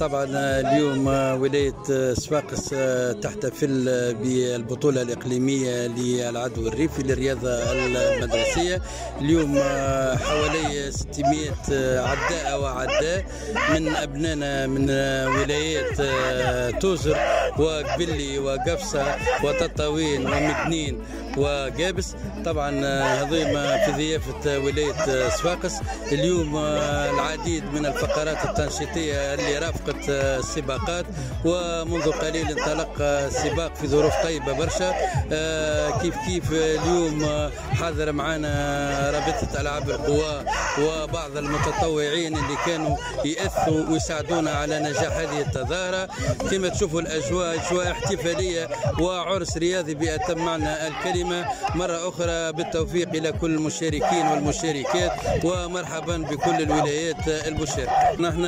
طبعا اليوم ولاية صفاقس تحتفل بالبطولة الإقليمية للعدو الريفي للرياضة المدرسية. اليوم حوالي 600 عداء وعداء من أبنائنا من ولايات توزر وقبلي وقفصة وتطاوين ومدنين وقابس. طبعا هذيما في ضيافة ولاية صفاقس اليوم العديد من الفقرات التنشيطية اللي رافقت السباقات ومنذ قليل انطلق السباق في ظروف طيبة برشا. كيف كيف اليوم حاضر معنا رابطة ألعاب القوى وبعض المتطوعين اللي كانوا يأثوا ويساعدونا على نجاح هذه التظاهرة. كما تشوفوا الأجواء أجواء احتفالية وعرس رياضي بأتم معنى الكلمة. مرة أخرى بالتوفيق إلى كل المشاركين والمشاركات ومرحبا بكل الولايات المشاركة. نحن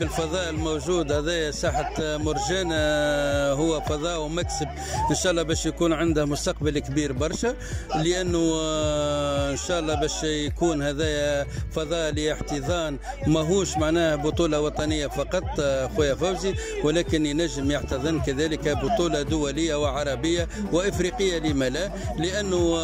بالفضاء الموجود هذا ساحة مرجان هو فضاء ومكسب. إن شاء الله باش يكون عنده مستقبل كبير برشا لأنه إن شاء الله باش يكون هذا فضاء لاحتضان ماهوش معناه بطولة وطنية فقط خويا فوزي ولكن ينجم يحتضن كذلك بطولة دولية وعربية وإفريقية لما لا لأنه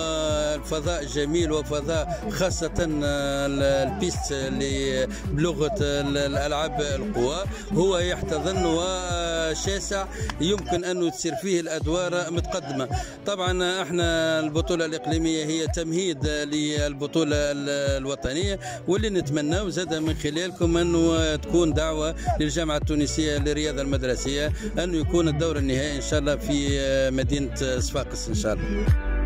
الفضاء جميل وفضاء خاصة البيست اللي بلغة الألعاب القوى. هو يحتضن وشاسع يمكن أن تصير فيه الأدوار متقدمة. طبعا إحنا البطولة الإقليمية هي تمهيد للبطولة الوطنية واللي نتمنى زاد من خلالكم أنه تكون دعوة للجامعة التونسية للرياضة المدرسية أنه يكون الدور النهائي إن شاء الله في مدينة صفاقس إن شاء الله.